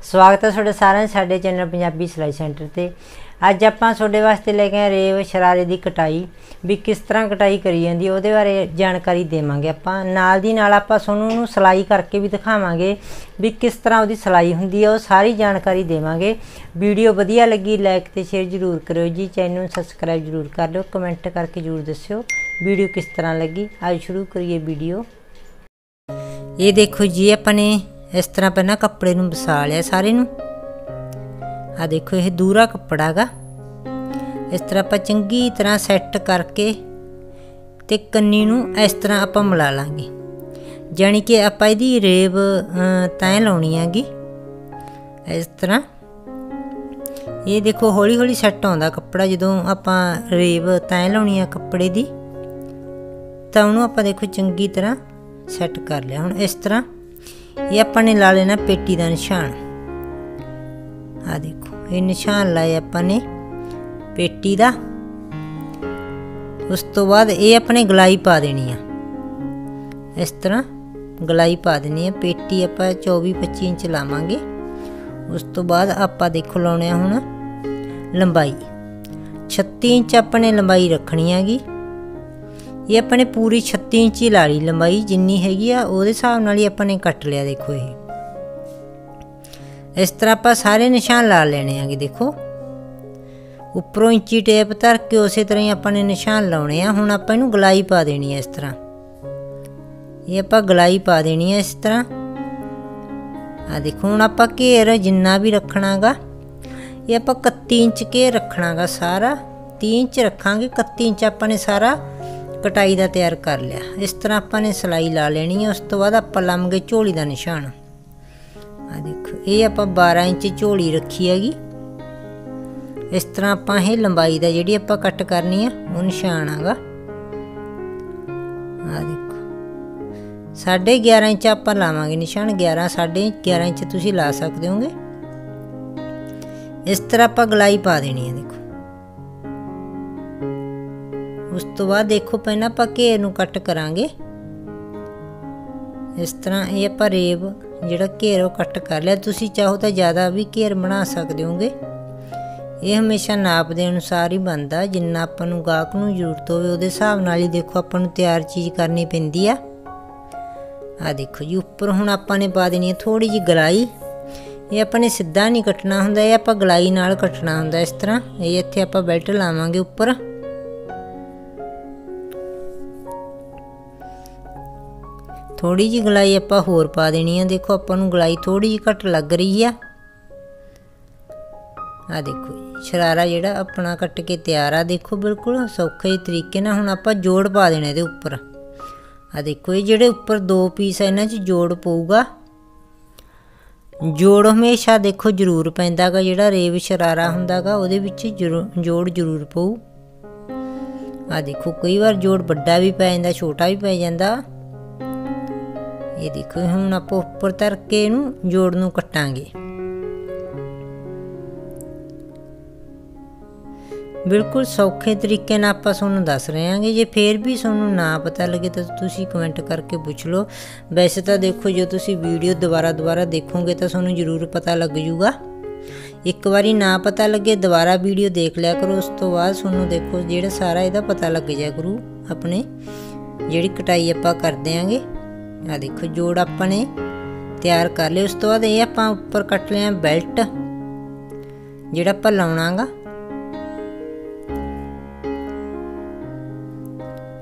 ਸਵਾਗਤ ਹੈ ਤੁਹਾਡੇ ਸਾਰਿਆਂ ਦਾ ਸਾਡੇ ਚੈਨਲ ਪੰਜਾਬੀ ਸਿਲਾਈ ਸੈਂਟਰ ਤੇ। ਅੱਜ ਆਪਾਂ ਤੁਹਾਡੇ ਵਾਸਤੇ ਲੈ ਕੇ ਆਏ ਰੇਵ ਸ਼ਰਾਰੇ ਦੀ ਕਟਾਈ, ਵੀ ਕਿਸ ਤਰ੍ਹਾਂ ਕਟਾਈ ਕਰੀ ਜਾਂਦੀ ਉਹਦੇ ਬਾਰੇ ਜਾਣਕਾਰੀ ਦੇਵਾਂਗੇ ਆਪਾਂ। ਨਾਲ ਦੀ ਨਾਲ ਆਪਾਂ ਤੁਹਾਨੂੰ ਉਹਨੂੰ ਸਿਲਾਈ ਕਰਕੇ ਵੀ ਦਿਖਾਵਾਂਗੇ ਵੀ ਕਿਸ ਤਰ੍ਹਾਂ ਉਹਦੀ ਸਿਲਾਈ ਹੁੰਦੀ ਹੈ, ਉਹ ਸਾਰੀ ਜਾਣਕਾਰੀ ਦੇਵਾਂਗੇ। ਵੀਡੀਓ ਵਧੀਆ ਲੱਗੀ ਲਾਈਕ ਤੇ ਸ਼ੇਅਰ ਜ਼ਰੂਰ ਕਰਿਓ ਜੀ। ਚੈਨਲ ਨੂੰ ਸਬਸਕ੍ਰਾਈਬ ਜ਼ਰੂਰ ਕਰ ਲਿਓ ਕਮੈਂਟ ਕਰਕੇ ਜ਼ਰੂਰ ਦੱਸਿਓ ਵੀਡੀਓ ਕਿਸ ਤਰ੍ਹਾਂ ਲੱਗੀ। ਅੱਜ ਸ਼ੁਰੂ ਕਰੀਏ ਵੀਡੀਓ। ਇਹ ਦੇਖੋ ਜੀ, ਆਪਣੇ ਇਸ ਤਰ੍ਹਾਂ ਪਹਿਲਾਂ ਕੱਪੜੇ ਨੂੰ ਵਸਾ ਲਿਆ ਸਾਰੇ ਨੂੰ। ਆ ਦੇਖੋ, ਇਹ ਦੂਰਾ ਕੱਪੜਾ ਗਾ। ਇਸ ਤਰ੍ਹਾਂ ਆਪਾਂ ਚੰਗੀ ਤਰ੍ਹਾਂ ਸੈੱਟ ਕਰਕੇ ਤੇ ਕੰਨੀ ਨੂੰ ਇਸ ਤਰ੍ਹਾਂ ਆਪਾਂ ਮਿਲਾ ਲਾਂਗੇ। ਜਾਨੀ ਕਿ ਆਪਾਂ ਇਹਦੀ ਰੇਬ ਤੈਅ ਲਾਉਣੀ ਹੈਗੀ ਇਸ ਤਰ੍ਹਾਂ। ਇਹ ਦੇਖੋ ਹੌਲੀ ਹੌਲੀ ਸੈੱਟ ਆਉਂਦਾ ਕੱਪੜਾ, ਜਦੋਂ ਆਪਾਂ ਰੇਬ ਤੈਅ ਲਾਉਣੀ ਆ ਕੱਪੜੇ ਦੀ। ਤਾਂ ਉਹਨੂੰ ਆਪਾਂ ਦੇਖੋ ਚੰਗੀ ਤਰ੍ਹਾਂ ਸੈੱਟ ਕਰ ਲਿਆ। ਹੁਣ ਇਸ ਤਰ੍ਹਾਂ ਇਹ ਆਪਾਂ ਨੇ ਲਾ ਲੈਣਾ ਪੇਟੀ ਦਾ ਨਿਸ਼ਾਨ। ਆ ਦੇਖੋ, ਇਹ ਨਿਸ਼ਾਨ ਲਾਏ ਆਪਾਂ ਨੇ ਪੇਟੀ ਦਾ। ਉਸ ਤੋਂ ਬਾਅਦ ਇਹ ਆਪਣੇ ਗਲਾਈ ਪਾ ਦੇਣੀ ਆ। ਇਸ ਤਰ੍ਹਾਂ ਗਲਾਈ ਪਾ ਦੇਣੀ ਆ, ਪੇਟੀ ਆਪਾਂ 24 25 ਇੰਚ ਲਾਵਾਂਗੇ। ਉਸ ਤੋਂ ਬਾਅਦ ਆਪਾਂ ਦੇਖੋ ਲਾਉਣੇ ਆ ਹੁਣ ਲੰਬਾਈ। 36 ਇੰਚ ਆਪਣੇ ਲੰਬਾਈ ਰੱਖਣੀ ਹੈਗੀ। ਇਹ ਆਪਾਂ ਨੇ ਪੂਰੀ 36 ਇੰਚ ਹੀ ਲਾ ਲਈ ਲੰਬਾਈ ਜਿੰਨੀ ਹੈਗੀ ਆ, ਉਹਦੇ ਹਿਸਾਬ ਨਾਲ ਹੀ ਆਪਾਂ ਨੇ ਕੱਟ ਲਿਆ ਦੇਖੋ ਇਹ। ਇਸ ਤਰ੍ਹਾਂ ਆਪਾਂ ਸਾਰੇ ਨਿਸ਼ਾਨ ਲਾ ਲੈਣੇ ਆਗੇ ਦੇਖੋ। ਉੱਪਰੋਂ ਇੰਚੀ ਟੇਪ ਧਰ ਕੇ ਉਸੇ ਤਰ੍ਹਾਂ ਹੀ ਆਪਾਂ ਨੇ ਨਿਸ਼ਾਨ ਲਾਉਣੇ ਆ। ਹੁਣ ਆਪਾਂ ਇਹਨੂੰ ਗਲਾਈ ਪਾ ਦੇਣੀ ਹੈ ਇਸ ਤਰ੍ਹਾਂ। ਇਹ ਆਪਾਂ ਗਲਾਈ ਪਾ ਦੇਣੀ ਹੈ ਇਸ ਤਰ੍ਹਾਂ। ਆ ਦੇਖੋ, ਹੁਣ ਆਪਾਂ ਘੇਰ ਜਿੰਨਾ ਵੀ ਰੱਖਣਾਗਾ, ਇਹ ਆਪਾਂ 31 ਇੰਚ ਘੇਰ ਰੱਖਣਾਗਾ ਸਾਰਾ। 30 ਇੰਚ ਰੱਖਾਂਗੇ 31 ਇੰਚ ਆਪਾਂ ਨੇ ਸਾਰਾ ਕਟਾਈ ਦਾ ਤਿਆਰ ਕਰ ਲਿਆ। ਇਸ ਤਰ੍ਹਾਂ ਆਪਾਂ ਨੇ ਸਲਾਈ ਲਾ ਲੈਣੀ ਹੈ ਉਸ ਤੋਂ ਬਾਅਦ ਆਪਾਂ ਲਾਵਾਂਗੇ ਝੋਲੀ ਦਾ ਨਿਸ਼ਾਨ। ਆ ਦੇਖੋ, ਇਹ ਆਪਾਂ 12 ਇੰਚ ਝੋਲੀ ਰੱਖੀ ਹੈਗੀ। ਇਸ ਤਰ੍ਹਾਂ ਆਪਾਂ ਇਹ ਲੰਬਾਈ ਦਾ ਜਿਹੜੀ ਆਪਾਂ ਕੱਟ ਕਰਨੀ ਆ, ਉਹ ਨਿਸ਼ਾਨ ਆਗਾ। ਆ ਦੇਖੋ 11.5 ਇੰਚ ਆਪਾਂ ਲਾਵਾਂਗੇ ਨਿਸ਼ਾਨ। 11 11.5 ਇੰਚ ਤੁਸੀਂ ਲਾ ਸਕਦੇ ਹੋਗੇ। ਇਸ ਤਰ੍ਹਾਂ ਆਪਾਂ ਗਲਾਈ ਪਾ ਦੇਣੀ ਹੈ ਦੇਖੋ। ਉਸ ਤੋਂ ਬਾਅਦ ਦੇਖੋ ਪਹਿਲਾਂ ਆਪਾਂ ਘੇਰ ਨੂੰ ਕੱਟ ਕਰਾਂਗੇ। ਇਸ ਤਰ੍ਹਾਂ ਇਹ ਆਪਾਂ ਰੇਬ ਜਿਹੜਾ ਘੇਰ ਉਹ ਕੱਟ ਕਰ ਲਿਆ। ਤੁਸੀਂ ਚਾਹੋ ਤਾਂ ਜ਼ਿਆਦਾ ਵੀ ਘੇਰ ਬਣਾ ਸਕਦੇ ਹੋਗੇ ਇਹ ਹਮੇਸ਼ਾ ਨਾਪ ਦੇ ਅਨੁਸਾਰ ਹੀ ਬਣਦਾ। ਜਿੰਨਾ ਆਪਾਂ ਨੂੰ ਗਾਹਕ ਨੂੰ ਜ਼ਰੂਰਤ ਹੋਵੇ ਉਹਦੇ ਹਿਸਾਬ ਨਾਲ ਹੀ ਦੇਖੋ ਆਪਾਂ ਨੂੰ ਤਿਆਰ ਚੀਜ਼ ਕਰਨੀ ਪੈਂਦੀ ਆ। ਆ ਦੇਖੋ ਜੀ, ਉੱਪਰ ਹੁਣ ਆਪਾਂ ਨੇ ਪਾ ਦੇਣੀ ਹੈ ਥੋੜੀ ਜੀ ਗਲਾਈ। ਇਹ ਆਪਾਂ ਨੇ ਸਿੱਧਾ ਨਹੀਂ ਕੱਟਣਾ ਹੁੰਦਾ, ਇਹ ਆਪਾਂ ਗਲਾਈ ਨਾਲ ਕੱਟਣਾ ਹੁੰਦਾ। ਇਸ ਤਰ੍ਹਾਂ ਇਹ ਇੱਥੇ ਆਪਾਂ ਬੈਲਟ ਲਾਵਾਂਗੇ ਉੱਪਰ। ਥੋੜੀ ਜੀ ਗਲਾਈ ਆਪਾਂ ਹੋਰ ਪਾ ਦੇਣੀ ਆ। ਦੇਖੋ ਆਪਾਂ ਨੂੰ ਗਲਾਈ ਥੋੜੀ ਜੀ ਘੱਟ ਲੱਗ ਰਹੀ ਆ। ਆ ਦੇਖੋ ਸ਼ਰਾਰਾ ਜਿਹੜਾ ਆਪਣਾ ਕੱਟ ਕੇ ਤਿਆਰ ਆ। ਦੇਖੋ ਬਿਲਕੁਲ ਸੌਖੇ ਤਰੀਕੇ ਨਾਲ ਹੁਣ ਆਪਾਂ ਜੋੜ ਪਾ ਦੇਣਾ ਇਹਦੇ ਉੱਪਰ। ਆ ਦੇਖੋ ਇਹ ਜਿਹੜੇ ਉੱਪਰ ਦੋ ਪੀਸ ਆ, ਇਹਨਾਂ 'ਚ ਜੋੜ ਪਊਗਾ। ਜੋੜ ਹਮੇਸ਼ਾ ਦੇਖੋ ਜ਼ਰੂਰ ਪੈਂਦਾਗਾ, ਜਿਹੜਾ ਰੇਵ ਸ਼ਰਾਰਾ ਹੁੰਦਾਗਾ, ਉਹਦੇ ਵਿੱਚ ਜੋੜ ਜ਼ਰੂਰ ਪਊ। ਆ ਦੇਖੋ, ਕਈ ਵਾਰ ਜੋੜ ਵੱਡਾ ਵੀ ਪੈ ਜਾਂਦਾ, ਛੋਟਾ ਵੀ ਪੈ ਜਾਂਦਾ। ਇਹ ਦੇਖੋ, ਹੁਣ ਆਪਾਂ ਉੱਪਰ ਧਰ ਕੇ ਇਹਨੂੰ ਜੋੜ ਨੂੰ ਕੱਟਾਂਗੇ। ਬਿਲਕੁਲ ਸੌਖੇ ਤਰੀਕੇ ਨਾਲ ਆਪਾਂ ਤੁਹਾਨੂੰ ਦੱਸ ਰਹੇ ਹਾਂਗੇ, ਜੇ ਫੇਰ ਵੀ ਤੁਹਾਨੂੰ ਨਾ ਪਤਾ ਲੱਗੇ ਤਾਂ ਤੁਸੀਂ ਕਮੈਂਟ ਕਰਕੇ ਪੁੱਛ ਲਓ। ਵੈਸੇ ਤਾਂ ਦੇਖੋ, ਜੇ ਤੁਸੀਂ ਵੀਡੀਓ ਦੁਬਾਰਾ ਦੁਬਾਰਾ ਦੇਖੋਗੇ ਤਾਂ ਤੁਹਾਨੂੰ ਜ਼ਰੂਰ ਪਤਾ ਲੱਗ ਜੂਗਾ। ਇੱਕ ਵਾਰੀ ਨਾ ਪਤਾ ਲੱਗੇ ਦੁਬਾਰਾ ਵੀਡੀਓ ਦੇਖ ਲਿਆ ਕਰੋ, ਉਸ ਤੋਂ ਬਾਅਦ ਤੁਹਾਨੂੰ ਦੇਖੋ ਜਿਹੜਾ ਸਾਰਾ ਇਹਦਾ ਪਤਾ ਲੱਗ ਜਾ ਕਰੂ, ਆਪਣੇ, ਜਿਹੜੀ ਕਟਾਈ ਆਪਾਂ ਕਰਦੇ ਆਂਗੇ ਆ ਦੇਖੋ ਜੋੜ ਆਪਾਂ ਨੇ ਤਿਆਰ ਕਰ ਲਿਆ ਉਸ ਤੋਂ ਬਾਅਦ ਇਹ ਆਪਾਂ ਉੱਪਰ ਕੱਟ ਲਿਆ ਬੈਲਟ, ਜਿਹੜਾ ਆਪਾਂ ਲਾਉਣਾਗਾ।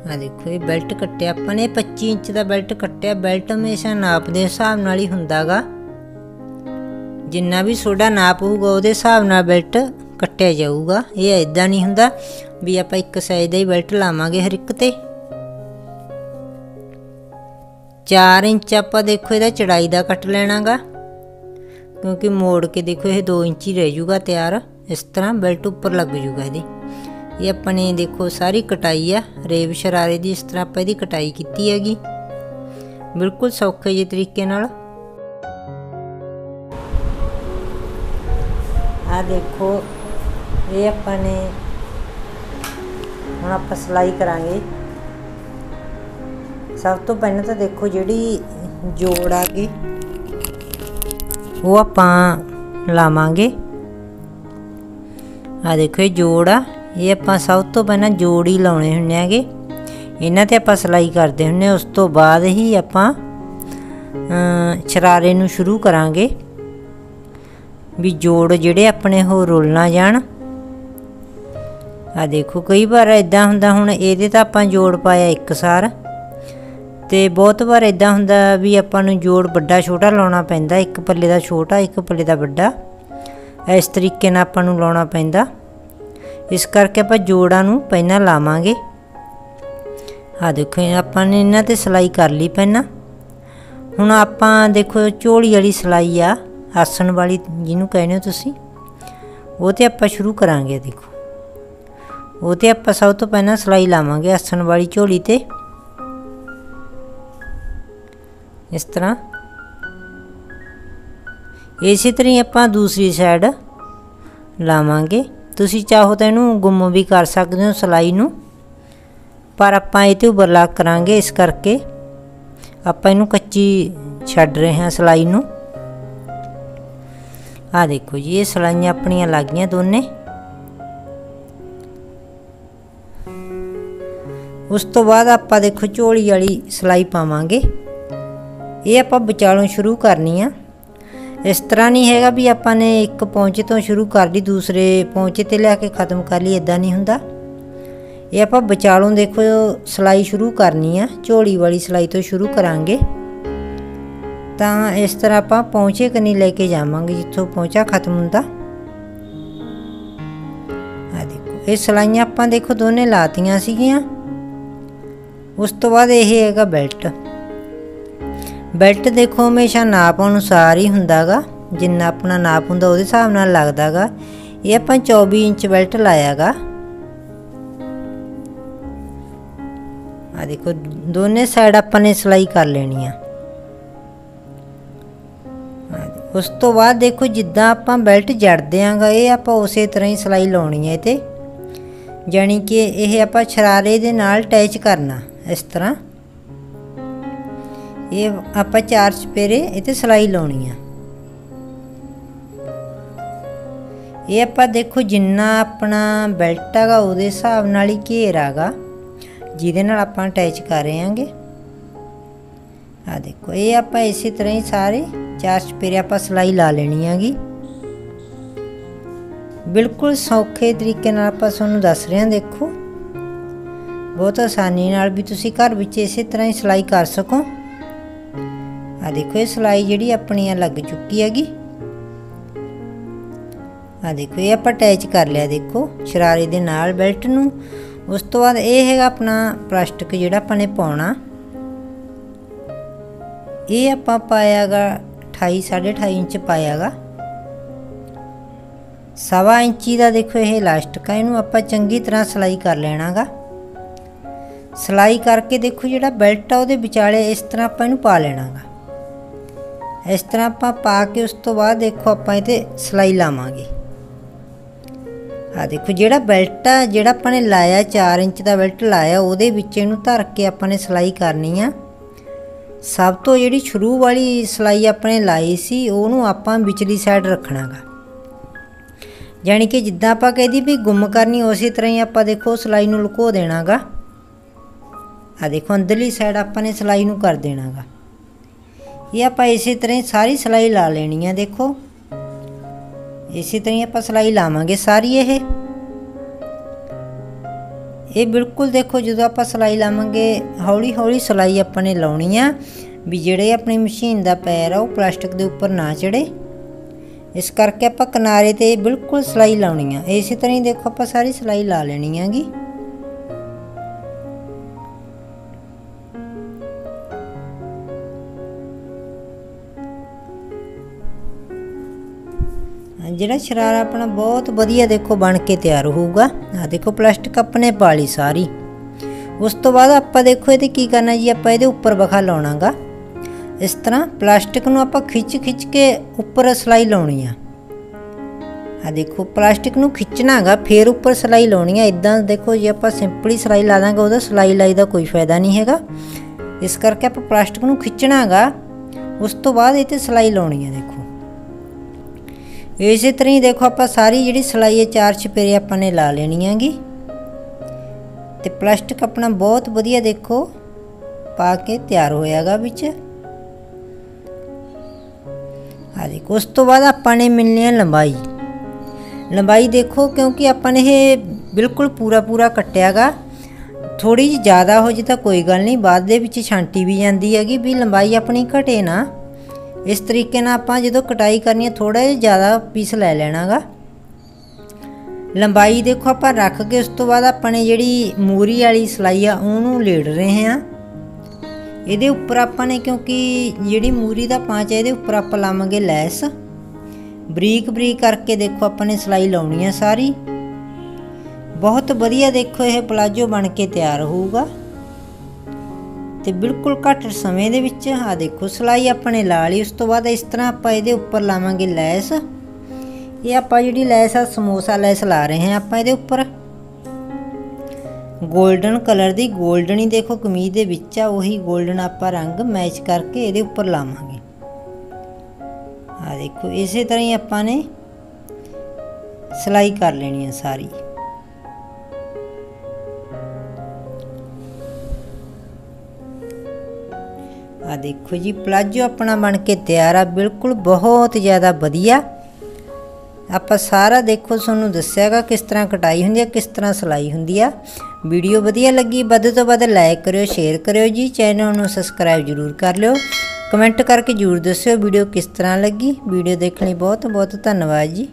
ਆ ਦੇਖੋ ਇਹ ਬੈਲਟ ਕੱਟਿਆ ਆਪਾਂ ਨੇ 25 ਇੰਚ ਦਾ ਬੈਲਟ ਕੱਟਿਆ। ਬੈਲਟ ਹਮੇਸ਼ਾ ਨਾਪ ਦੇ ਹਿਸਾਬ ਨਾਲ ਹੀ ਹੁੰਦਾਗਾ। ਜਿੰਨਾ ਵੀ ਤੁਹਾਡਾ ਨਾਪ ਹੋਊਗਾ, ਉਹਦੇ ਹਿਸਾਬ ਨਾਲ ਬੈਲਟ ਕੱਟਿਆ ਜਾਊਗਾ। ਇਹ ਇਦਾਂ ਨਹੀਂ ਹੁੰਦਾ ਵੀ ਆਪਾਂ ਇੱਕ ਸਾਈਜ਼ ਦਾ ਹੀ ਬੈਲਟ ਲਾਵਾਂਗੇ ਹਰ ਇੱਕ ਤੇ। 4 ਇੰਚ ਆਪਾਂ ਦੇਖੋ ਇਹਦਾ ਚੜਾਈ ਦਾ ਕੱਟ ਲੈਣਾਗਾ। ਕਿਉਂਕਿ ਮੋੜ ਕੇ ਦੇਖੋ ਇਹ 2 ਇੰਚ ਹੀ ਰਹਿ ਜੂਗਾ ਤਿਆਰ। ਇਸ ਤਰ੍ਹਾਂ ਬੈਲਟ ਉੱਪਰ ਲੱਗ ਜੂਗਾ ਇਹਦੇ। ਇਹ ਆਪਣੇ ਦੇਖੋ ਸਾਰੀ ਕਟਾਈ ਆ, ਰੇਬ ਸ਼ਰਾਰੇ ਦੀ ਇਸ ਤਰ੍ਹਾਂ ਆਪਾਂ ਇਹਦੀ ਕਟਾਈ ਕੀਤੀ ਹੈਗੀ। ਬਿਲਕੁਲ ਸੌਖੇ ਜਿਹੇ ਤਰੀਕੇ ਨਾਲ। ਆ ਦੇਖੋ, ਇਹ ਆਪਾਂ ਨੇ ਹੁਣ ਆਪਾਂ ਸਲਾਈ ਕਰਾਂਗੇ। ਸਭ ਤੋਂ ਪਹਿਲਾਂ ਤਾਂ ਦੇਖੋ ਜਿਹੜੀ ਜੋੜ ਆ ਗਈ ਉਹ ਆਪਾਂ ਲਾਵਾਂਗੇ। ਆ ਦੇਖੋ ਇਹ ਜੋੜ ਆ, ਇਹ ਆਪਾਂ ਸਭ ਤੋਂ ਪਹਿਲਾਂ ਜੋੜ ਹੀ ਲਾਉਣੇ ਹੁੰਨੇ ਆਗੇ ਇਹਨਾਂ ਤੇ ਆਪਾਂ ਸਲਾਈ ਕਰਦੇ ਹੁੰਨੇ ਉਸ ਤੋਂ ਬਾਅਦ ਹੀ ਆਪਾਂ ਸ਼ਰਾਰੇ ਨੂੰ ਸ਼ੁਰੂ ਕਰਾਂਗੇ। ਵੀ ਜੋੜ ਜਿਹੜੇ ਆਪਣੇ ਉਹ ਰੁੱਲ ਨਾ ਜਾਣ। ਆ ਦੇਖੋ, ਕਈ ਵਾਰ ਇਦਾਂ ਹੁੰਦਾ, ਹੁਣ ਇਹਦੇ ਤਾਂ ਆਪਾਂ ਜੋੜ ਪਾਇਆ ਇੱਕ ਸਾਰ। ਤੇ ਬਹੁਤ ਵਾਰ ਇਦਾਂ ਹੁੰਦਾ ਵੀ ਆਪਾਂ ਨੂੰ ਜੋੜ ਵੱਡਾ ਛੋਟਾ ਲਾਉਣਾ ਪੈਂਦਾ, ਇੱਕ ਪੱਲੇ ਦਾ ਛੋਟਾ, ਇੱਕ ਪੱਲੇ ਦਾ ਵੱਡਾ। ਇਸ ਤਰੀਕੇ ਨਾਲ ਆਪਾਂ ਨੂੰ ਲਾਉਣਾ ਪੈਂਦਾ। ਇਸ ਕਰਕੇ ਆਪਾਂ ਜੋੜਾਂ ਨੂੰ ਪਹਿਲਾਂ ਲਾਵਾਂਗੇ। ਆ ਦੇਖੋ, ਆਪਾਂ ਨੇ ਇਹਨਾਂ ਤੇ ਸਲਾਈ ਕਰ ਲਈ ਪਹਿਲਾਂ। ਹੁਣ ਆਪਾਂ ਦੇਖੋ, ਝੋਲੀ ਵਾਲੀ ਸਲਾਈ ਆ, ਆਸਣ ਵਾਲੀ ਜਿਹਨੂੰ ਕਹਿੰਦੇ ਹੋ ਤੁਸੀਂ, ਉਹ ਤੇ ਆਪਾਂ ਸ਼ੁਰੂ ਕਰਾਂਗੇ, ਦੇਖੋ। ਉਹ ਤੇ ਆਪਾਂ ਸਭ ਤੋਂ ਪਹਿਲਾਂ ਸਲਾਈ ਲਾਵਾਂਗੇ ਆਸਣ ਵਾਲੀ ਝੋਲੀ ਤੇ। ਇਸ ਤਰ੍ਹਾਂ। ਇਸੇ ਤਰ੍ਹਾਂ ਆਪਾਂ ਦੂਸਰੀ ਸਾਈਡ ਲਾਵਾਂਗੇ। ਤੁਸੀਂ ਚਾਹੋ ਤਾਂ ਇਹਨੂੰ ਗੁੰਮ ਵੀ ਕਰ ਸਕਦੇ ਹੋ ਸਲਾਈ ਨੂੰ। ਪਰ ਆਪਾਂ ਇਹ ਤੇ ਉਬਰਲਾਕ ਕਰਾਂਗੇ, ਇਸ ਕਰਕੇ ਆਪਾਂ ਇਹਨੂੰ ਕੱਚੀ ਛੱਡ ਰਹੇ ਹਾਂ ਸਲਾਈ ਨੂੰ। ਆ ਦੇਖੋ ਜੀ, ਇਹ ਸਲਾਈਆਂ ਆਪਣੀਆਂ ਲੱਗ ਗਈਆਂ ਦੋਨੇ। ਉਸ ਤੋਂ ਬਾਅਦ ਆਪਾਂ ਦੇਖੋ ਝੋਲੀ ਵਾਲੀ ਸਲਾਈ ਪਾਵਾਂਗੇ। ਇਹ ਆਪਾਂ ਵਿਚਾਲੋਂ ਸ਼ੁਰੂ ਕਰਨੀ ਆ। ਇਸ ਤਰ੍ਹਾਂ ਨਹੀਂ ਹੈਗਾ ਵੀ ਆਪਾਂ ਨੇ ਇੱਕ ਪੌਂਚੇ ਤੋਂ ਸ਼ੁਰੂ ਕਰ ਲਈ, ਦੂਸਰੇ ਪੌਂਚੇ ਤੇ ਲੈ ਕੇ ਖਤਮ ਕਰ ਲਈ ਇਦਾਂ ਨਹੀਂ ਹੁੰਦਾ। ਇਹ ਆਪਾਂ ਵਿਚਾਲੋਂ ਦੇਖੋ, ਸਲਾਈ ਸ਼ੁਰੂ ਕਰਨੀ ਆ, ਝੋਲੀ ਵਾਲੀ ਸਲਾਈ ਤੋਂ ਸ਼ੁਰੂ ਕਰਾਂਗੇ। ਤਾਂ ਇਸ ਤਰ੍ਹਾਂ ਆਪਾਂ ਪੌਂਚੇ ਕਨੀ ਲੈ ਕੇ ਜਾਵਾਂਗੇ, ਜਿੱਥੋਂ ਪੌਂਚਾ ਖਤਮ ਹੁੰਦਾ। ਆ ਦੇਖੋ, ਇਹ ਸਲਾਈਆਂ ਆਪਾਂ ਦੇਖੋ ਦੋਨੇ ਲਾਤੀਆਂ ਸੀਗੀਆਂ। ਉਸ ਤੋਂ ਬਾਅਦ ਇਹ ਹੈਗਾ ਬੈਲਟ। ਬੈਲਟ ਦੇਖੋ ਹਮੇਸ਼ਾ ਨਾਪ ਅਨੁਸਾਰ ਹੀ ਹੁੰਦਾਗਾ, ਜਿੰਨਾ ਆਪਣਾ ਨਾਪ ਹੁੰਦਾ ਉਹਦੇ ਹਿਸਾਬ ਨਾਲ ਲੱਗਦਾਗਾ। ਇਹ ਆਪਾਂ 24 ਇੰਚ ਬੈਲਟ ਲਾਇਆਗਾ। ਆ ਦੇਖੋ, ਦੋਨੇ ਸਾਈਡ ਆਪਾਂ ਨੇ ਸਲਾਈ ਕਰ ਲੈਣੀ ਆ। ਉਸ ਤੋਂ ਬਾਅਦ ਦੇਖੋ, ਜਿੱਦਾਂ ਆਪਾਂ ਬੈਲਟ ਜੜਦੇ ਆਂਗਾ, ਇਹ ਆਪਾਂ ਉਸੇ ਤਰ੍ਹਾਂ ਹੀ ਸਲਾਈ ਲਾਉਣੀ ਹੈ ਤੇ। ਜਾਨੀ ਕਿ ਇਹ ਆਪਾਂ ਸ਼ਰਾਰੇ ਦੇ ਨਾਲ ਅਟੈਚ ਕਰਨਾ, ਇਸ ਤਰ੍ਹਾਂ। ਇਹ ਆਪਾਂ ਚਾਰ ਚਪੇਰੇ ਇਤੇ ਸਲਾਈ ਲਾਉਣੀ ਆ। ਇਹ ਆਪਾਂ ਦੇਖੋ ਜਿੰਨਾ ਆਪਣਾ ਬੈਲਟ ਹੈਗਾ ਉਹਦੇ ਹਿਸਾਬ ਨਾਲ ਹੀ ਘੇਰ ਹੈਗਾ। ਜਿਹਦੇ ਨਾਲ ਆਪਾਂ ਅਟੈਚ ਕਰ ਰਹੇ ਆਂਗੇ ਆ ਦੇਖੋ, ਇਹ ਆਪਾਂ ਇਸੇ ਤਰ੍ਹਾਂ ਹੀ ਸਾਰੇ ਚਾਰ ਚਪੇਰੇ ਆਪਾਂ ਸਲਾਈ ਲਾ ਲੈਣੀ ਆਗੀ ਬਿਲਕੁਲ ਸੌਖੇ ਤਰੀਕੇ ਨਾਲ ਆਪਾਂ ਤੁਹਾਨੂੰ ਦੱਸ ਰਹੇ ਹਾਂ, ਦੇਖੋ। ਬਹੁਤ ਆਸਾਨੀ ਨਾਲ ਵੀ ਤੁਸੀਂ ਘਰ ਵਿੱਚ ਇਸੇ ਤਰ੍ਹਾਂ ਹੀ ਸਲਾਈ ਕਰ ਸਕੋ। ਆ ਦੇਖੋ, ਇਹ ਸਲਾਈ ਜਿਹੜੀ ਆਪਣੀ ਆ ਲੱਗ ਚੁੱਕੀ ਹੈਗੀ। ਆ ਦੇਖੋ, ਇਹ ਆਪਾਂ ਅਟੈਚ ਕਰ ਲਿਆ, ਦੇਖੋ, ਸ਼ਰਾਰੇ ਦੇ ਨਾਲ ਬੈਲਟ ਨੂੰ। ਉਸ ਤੋਂ ਬਾਅਦ ਇਹ ਹੈਗਾ ਆਪਣਾ ਪਲਾਸਟਿਕ ਜਿਹੜਾ ਆਪਾਂ ਨੇ ਪਾਉਣਾ। ਇਹ ਆਪਾਂ ਪਾਇਆਗਾ 28 28.5 ਇੰਚ ਪਾਇਆਗਾ। ਸਵਾ ਇੰਚੀ ਦਾ ਦੇਖੋ, ਇਹ ਇਲਾਸਟਿਕ ਹੈ ਇਹਨੂੰ ਆਪਾਂ ਚੰਗੀ ਤਰ੍ਹਾਂ ਸਲਾਈ ਕਰ ਲੈਣਾਗਾ। ਸਲਾਈ ਕਰਕੇ ਦੇਖੋ, ਜਿਹੜਾ ਬੈਲਟ ਆ, ਉਹਦੇ ਵਿਚਾਲੇ ਇਸ ਤਰ੍ਹਾਂ ਆਪਾਂ ਇਹਨੂੰ ਪਾ ਲੈਣਾਗਾ। ਇਸ ਤਰ੍ਹਾਂ ਆਪਾਂ ਪਾ ਕੇ ਉਸ ਤੋਂ ਬਾਅਦ ਦੇਖੋ ਆਪਾਂ ਇਹਤੇ ਸਲਾਈ ਲਾਵਾਂਗੇ। ਆ ਦੇਖੋ ਜਿਹੜਾ ਬੈਲਟ ਆ, ਜਿਹੜਾ ਆਪਾਂ ਨੇ ਲਾਇਆ 4 ਇੰਚ ਦਾ ਬੈਲਟ ਲਾਇਆ, ਉਹਦੇ ਵਿੱਚ ਇਹਨੂੰ ਧਰ ਕੇ ਆਪਾਂ ਨੇ ਸਲਾਈ ਕਰਨੀ ਆ। ਸਭ ਤੋਂ ਜਿਹੜੀ ਸ਼ੁਰੂ ਵਾਲੀ ਸਲਾਈ ਆਪਣੇ ਲਾਈ ਸੀ, ਉਹਨੂੰ ਆਪਾਂ ਵਿਚਲੀ ਸਾਈਡ ਰੱਖਣਾਗਾ। ਯਾਨੀ ਕਿ ਜਿੱਦਾਂ ਆਪਾਂ ਕਹਿੰਦੀ ਵੀ ਗੁੰਮ ਕਰਨੀ, ਉਸੇ ਤਰ੍ਹਾਂ ਹੀ ਆਪਾਂ ਦੇਖੋ ਸਲਾਈ ਨੂੰ ਲੁਕੋ ਦੇਣਾਗਾ। ਆ ਦੇਖੋ ਅੰਦਰਲੀ ਸਾਈਡ ਆਪਾਂ ਨੇ ਸਲਾਈ ਨੂੰ ਕਰ ਦੇਣਾਗਾ। ਇਹ ਆਪਾਂ ਇਸੇ ਤਰ੍ਹਾਂ ਹੀ ਸਾਰੀ ਸਲਾਈ ਲਾ ਲੈਣੀ ਆ, ਦੇਖੋ। ਇਸੇ ਤਰ੍ਹਾਂ ਹੀ ਆਪਾਂ ਸਲਾਈ ਲਾਵਾਂਗੇ ਸਾਰੀ ਇਹ। ਇਹ ਬਿਲਕੁਲ ਦੇਖੋ, ਜਦੋਂ ਆਪਾਂ ਸਲਾਈ ਲਾਵਾਂਗੇ ਹੌਲੀ ਹੌਲੀ ਸਲਾਈ ਆਪਾਂ ਨੇ ਲਾਉਣੀ ਆ, ਵੀ ਜਿਹੜੇ ਆਪਣੀ ਮਸ਼ੀਨ ਦਾ ਪੈਰ ਆ, ਉਹ ਪਲਾਸਟਿਕ ਦੇ ਉੱਪਰ ਨਾ ਚੜੇ ਇਸ ਕਰਕੇ ਆਪਾਂ ਕਿਨਾਰੇ ਤੇ ਬਿਲਕੁਲ ਸਲਾਈ ਲਾਉਣੀ ਆ। ਇਸੇ ਤਰ੍ਹਾਂ ਹੀ ਦੇਖੋ, ਆਪਾਂ ਸਾਰੀ ਸਲਾਈ ਲਾ ਲੈਣੀ ਆਗੀ ਜਿਹੜਾ ਸ਼ਰਾਰਾ ਆਪਣਾ ਬਹੁਤ ਵਧੀਆ ਦੇਖੋ ਬਣ ਕੇ ਤਿਆਰ ਹੋਊਗਾ। ਆ ਦੇਖੋ ਪਲਾਸਟਿਕ ਆਪਣੇ ਪਾਲੀ ਸਾਰੀ। ਉਸ ਤੋਂ ਬਾਅਦ ਆਪਾਂ ਦੇਖੋ ਇਹਦੇ ਕੀ ਕਰਨਾ ਜੀ, ਆਪਾਂ ਇਹਦੇ ਉੱਪਰ ਬਖਾ ਲਾਉਣਾਗਾ। ਇਸ ਤਰ੍ਹਾਂ ਪਲਾਸਟਿਕ ਨੂੰ ਆਪਾਂ ਖਿੱਚ ਖਿੱਚ ਕੇ ਉੱਪਰ ਸਲਾਈ ਲਾਉਣੀ ਆ। ਆ ਦੇਖੋ ਪਲਾਸਟਿਕ ਨੂੰ ਖਿੱਚਣਾ ਖਿੱਚਣਾਗਾ, ਫੇਰ ਉੱਪਰ ਸਲਾਈ ਲਾਉਣੀ ਆ। ਇਦਾਂ ਦੇਖੋ ਜੇ ਆਪਾਂ ਸਿੰਪਲੀ ਸਲਾਈ ਲਾ ਦਾਂਗੇ, ਉਹਦਾ ਸਲਾਈ ਲਾਈ ਦਾ ਕੋਈ ਫਾਇਦਾ ਨਹੀਂ ਹੈਗਾ। ਇਸ ਕਰਕੇ ਆਪਾਂ ਪਲਾਸਟਿਕ ਨੂੰ ਖਿੱਚਣਾ ਖਿੱਚਣਾਗਾ। ਉਸ ਤੋਂ ਬਾਅਦ ਇਹ ਤੇ ਸਲਾਈ ਲਾਉਣੀ ਆ ਦੇਖੋ। ਇਸੇ ਤਰ੍ਹਾਂ ਹੀ ਦੇਖੋ ਆਪਾਂ ਸਾਰੀ ਜਿਹੜੀ ਸਲਾਈ ਹੈ, ਚਾਰ ਛਪੇਰੇ ਆਪਾਂ ਨੇ ਲਾ ਲੈਣੀ ਹੈਗੀ। ਤੇ ਪਲਾਸਟਿਕ ਆਪਣਾ ਬਹੁਤ ਵਧੀਆ ਦੇਖੋ, ਪਾ ਕੇ ਤਿਆਰ ਹੋਇਆਗਾ ਵਿੱਚ। ਆ ਦੇਖੋ, ਉਸ ਤੋਂ ਬਾਅਦ ਆਪਾਂ ਨੇ ਮਿਲਣੀ ਹੈ ਲੰਬਾਈ। ਲੰਬਾਈ ਦੇਖੋ, ਕਿਉਂਕਿ ਆਪਾਂ ਨੇ ਇਹ ਬਿਲਕੁਲ ਪੂਰਾ ਪੂਰਾ ਕੱਟਿਆਗਾ। ਥੋੜੀ ਜਿਹੀ ਜ਼ਿਆਦਾ ਹੋ ਜੇ ਤਾਂ ਕੋਈ ਗੱਲ ਨਹੀਂ, ਬਾਅਦ ਦੇ ਵਿੱਚ ਛਾਂਟੀ ਵੀ ਜਾਂਦੀ ਹੈਗੀ ਵੀ ਲੰਬਾਈ ਆਪਣੀ ਘਟੇ ਨਾ। ਇਸ ਤਰੀਕੇ ਨਾਲ ਆਪਾਂ ਜਦੋਂ ਕਟਾਈ ਕਰਨੀ ਹੈ ਥੋੜਾ ਜਿਹਾ ਜ਼ਿਆਦਾ ਪੀਸ ਲੈ ਲੈਣਾਗਾ। ਲੰਬਾਈ ਦੇਖੋ ਆਪਾਂ ਰੱਖ ਕੇ, ਉਸ ਤੋਂ ਬਾਅਦ ਆਪਾਂ ਨੇ ਜਿਹੜੀ ਮੂਰੀ ਵਾਲੀ ਸਲਾਈ ਆ, ਉਹਨੂੰ ਲੇੜ ਰਹੇ ਹਾਂ। ਇਹਦੇ ਉੱਪਰ ਆਪਾਂ ਨੇ, ਕਿਉਂਕਿ ਜਿਹੜੀ ਮੂਰੀ ਦਾ ਪਾਂਚ ਹੈ ਇਹਦੇ ਉੱਪਰ ਆਪਾਂ ਲਾਵਾਂਗੇ ਲੈਸ। ਬਰੀਕ ਬਰੀਕ ਕਰਕੇ ਦੇਖੋ ਆਪਾਂ ਨੇ ਸਲਾਈ ਲਾਉਣੀ ਹੈ ਸਾਰੀ। ਬਹੁਤ ਵਧੀਆ ਦੇਖੋ, ਇਹ ਪਲਾਜੋ ਬਣ ਕੇ ਤਿਆਰ ਹੋਊਗਾ। ਤੇ ਬਿਲਕੁਲ ਘੱਟ ਸਮੇਂ ਦੇ ਵਿੱਚ ਆ ਦੇਖੋ, ਸਲਾਈ ਆਪਣੇ ਲਾ ਲਈ ਉਸ ਤੋਂ ਬਾਅਦ ਇਸ ਤਰ੍ਹਾਂ ਆਪਾਂ ਇਹਦੇ ਉੱਪਰ ਲਾਵਾਂਗੇ ਲੈਸ। ਇਹ ਆਪਾਂ ਜਿਹੜੀ ਲੈਸ ਆ, ਸਮੋਸਾ ਲੈਸ ਲਾ ਰਹੇ ਹਾਂ ਆਪਾਂ ਇਹਦੇ ਉੱਪਰ। ਗੋਲਡਨ ਕਲਰ ਦੀ 골ਡਨ ਹੀ ਦੇਖੋ ਕਮੀਜ਼ ਦੇ ਵਿੱਚ ਆ, ਉਹੀ ਗੋਲਡਨ ਆਪਾਂ ਰੰਗ ਮੈਚ ਕਰਕੇ ਇਹਦੇ ਉੱਪਰ ਲਾਵਾਂਗੇ। ਆ ਦੇਖੋ, ਇਸੇ ਤਰ੍ਹਾਂ ਹੀ ਆਪਾਂ ਨੇ ਸਲਾਈ ਕਰ ਲੈਣੀ ਹੈ ਸਾਰੀ। ਆ ਦੇਖੋ ਜੀ, ਪਲਾਜੋ ਆਪਣਾ ਬਣ ਕੇ ਤਿਆਰ ਆ, ਬਿਲਕੁਲ ਬਹੁਤ ਜ਼ਿਆਦਾ ਵਧੀਆ। ਆਪਾਂ ਸਾਰਾ ਦੇਖੋ, ਤੁਹਾਨੂੰ ਦੱਸਿਆਗਾ ਕਿਸ ਤਰ੍ਹਾਂ ਕਟਾਈ ਹੁੰਦੀ ਆ, ਕਿਸ ਤਰ੍ਹਾਂ ਸਿਲਾਈ ਹੁੰਦੀ ਆ। ਵੀਡੀਓ ਵਧੀਆ ਲੱਗੀ, ਵੱਧ ਤੋਂ ਵੱਧ ਲਾਈਕ ਕਰਿਓ, ਸ਼ੇਅਰ ਕਰਿਓ ਜੀ, ਚੈਨਲ ਨੂੰ ਸਬਸਕ੍ਰਾਈਬ ਜ਼ਰੂਰ ਕਰ ਲਿਓ। ਕਮੈਂਟ ਕਰਕੇ ਜ਼ਰੂਰ ਦੱਸਿਓ ਵੀਡੀਓ ਕਿਸ ਤਰ੍ਹਾਂ ਲੱਗੀ। ਵੀਡੀਓ ਦੇਖਣ ਲਈ ਬਹੁਤ ਬਹੁਤ ਧੰਨਵਾਦ ਜੀ।